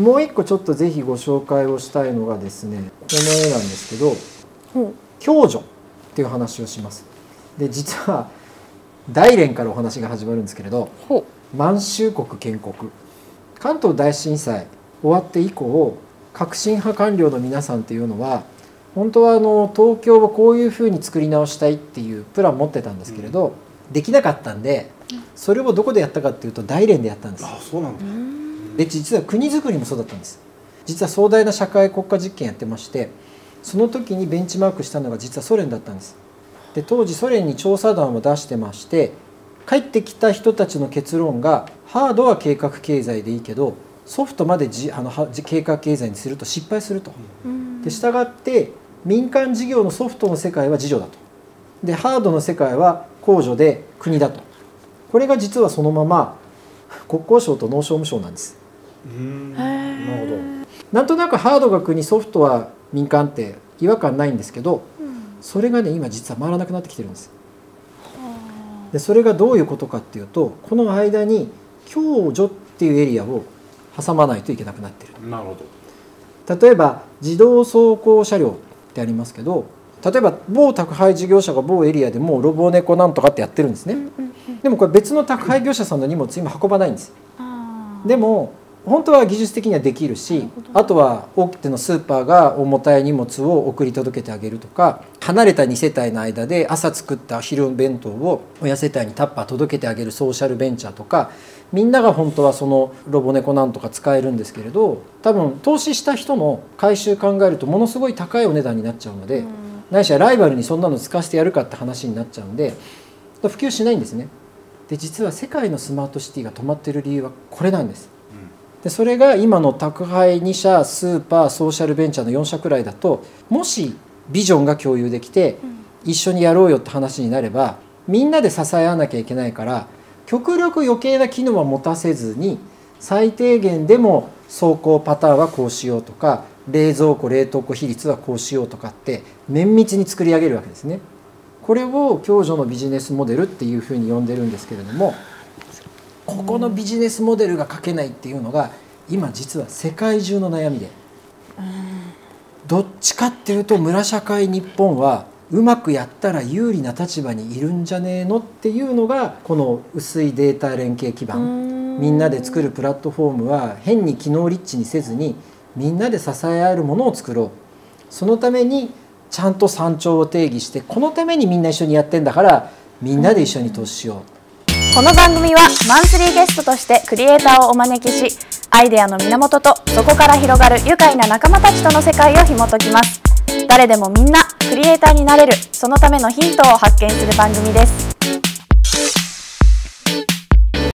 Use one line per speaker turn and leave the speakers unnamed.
もう一個ちょっとぜひご紹介をしたいのがですねこの絵なんですけど共助っていう話をします。で実は大連からお話が始まるんですけれど満州国建国。関東大震災終わって以降革新派官僚の皆さんっていうのは本当はあの東京をこういうふうに作り直したいっていうプラン持ってたんですけれど、うん、できなかったんでそれをどこでやったかっていうと大連でやったんです
あそうなんだ
で実は国づくりもそうだったんです実は壮大な社会国家実験やってましてその時にベンチマークしたのが実はソ連だったんですで当時ソ連に調査団を出してまして帰ってきた人たちの結論がハードは計画経済でいいけどソフトまでじあの計画経済にすると失敗すると。で従って民間事業のソフトの世界は自助だと。でハードの世界は公助で国だと。これが実はそのまま国交省と農商務省なんです。なるほど。なんとなくハードが国ソフトは民間って違和感ないんですけど、それがね今実は回らなくなってきてるんです。でそれがどういうことかっていうとこの間に共助っていうエリアを挟まないといけなくなってる。
なるほ
ど。例えば自動走行車両ってありますけど例えば某宅配事業者が某エリアでもうロボ猫なんとかってやってるんですね、でもこれ別の宅配業者さんの荷物今運ばないんです。でも本当は技術的にはできるしあとは大手のスーパーが重たい荷物を送り届けてあげるとか離れた2世帯の間で朝作った昼弁当を親世帯にタッパー届けてあげるソーシャルベンチャーとかみんなが本当はそのロボネコなんとか使えるんですけれど多分投資した人の回収考えるとものすごい高いお値段になっちゃうので、ないしはライバルにそんなの使わせてやるかって話になっちゃうんで普及しないんですね。で実は世界のスマートシティが止まってる理由はこれなんです。でそれが今の宅配2社スーパーソーシャルベンチャーの4社くらいだともしビジョンが共有できて、一緒にやろうよって話になればみんなで支え合わなきゃいけないから極力余計な機能は持たせずに最低限でも走行パターンはこうしようとか冷蔵庫冷凍庫比率はこうしようとかって綿密に作り上げるわけですね。これを共助のビジネスモデルっていうふうに呼んでるんですけれどもここのビジネスモデルが書けないっていうのが今実は世界中の悩みで。どっちかっていうと村社会日本はうまくやったら有利な立場にいるんじゃねえのっていうのがこの薄いデータ連携基盤。みんなで作るプラットフォームは変に機能リッチにせずにみんなで支え合えるものを作ろう。そのためにちゃんと山頂を定義してこのためにみんな一緒にやってんだからみんなで一緒に投資しよう。
この番組はマンスリーゲストとしてクリエイターをお招きしアイデアの源とそこから広がる愉快な仲間たちとの世界を紐解きます。誰でもみんなクリエイターになれるそのためのヒントを発見する番組です。